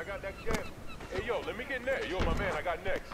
I got that chance. Hey, yo, let me get next. Yo, my man, I got next.